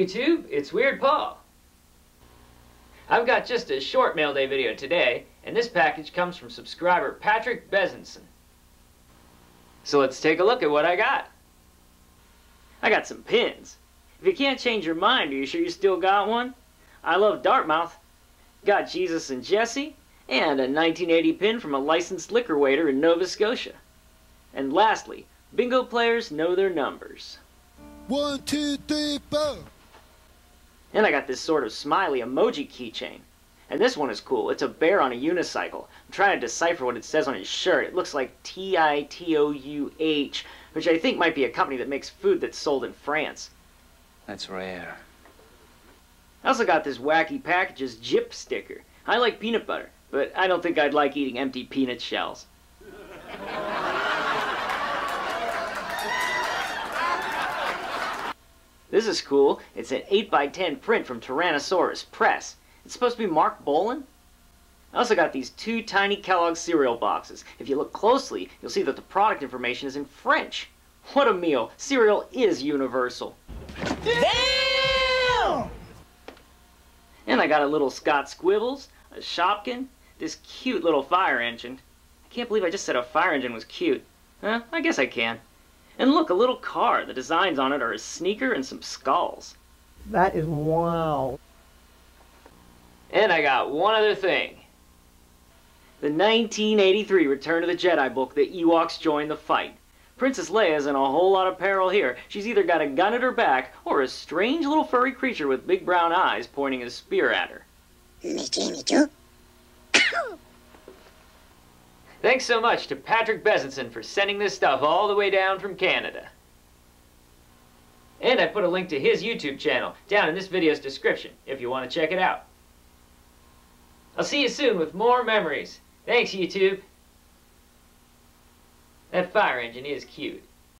YouTube, it's Weird Paul. I've got just a short mail day video today, and this package comes from subscriber Patrick Bezanson. So let's take a look at what I got. I got some pins. If you can't change your mind, are you sure you still got one? I love Dartmouth. Got Jesus and Jesse, and a 1980 pin from a licensed liquor waiter in Nova Scotia. And lastly, bingo players know their numbers. One, two, three, four. And I got this sort of smiley emoji keychain. And this one is cool. It's a bear on a unicycle. I'm trying to decipher what it says on his shirt. It looks like T-I-T-O-U-H, which I think might be a company that makes food that's sold in France. That's rare. I also got this wacky packages Jip sticker. I like peanut butter, but I don't think I'd like eating empty peanut shells. This is cool. It's an 8x10 print from Tyrannosaurus Press. It's supposed to be Marc Bolan. I also got these two tiny Kellogg cereal boxes. If you look closely, you'll see that the product information is in French. What a meal. Cereal is universal. Damn! And I got a little Scott Squibbles, a Shopkin, this cute little fire engine. I can't believe I just said a fire engine was cute. Huh? I guess I can. And look, a little car. The designs on it are a sneaker and some skulls. That is wow. And I got one other thing. The 1983 Return of the Jedi book, The Ewoks Join the Fight. Princess Leia's in a whole lot of peril here. She's either got a gun at her back, or a strange little furry creature with big brown eyes pointing a spear at her. Thanks so much to Patrick Bezanson for sending this stuff all the way down from Canada. And I put a link to his YouTube channel down in this video's description if you want to check it out. I'll see you soon with more memories. Thanks, YouTube. That fire engine is cute.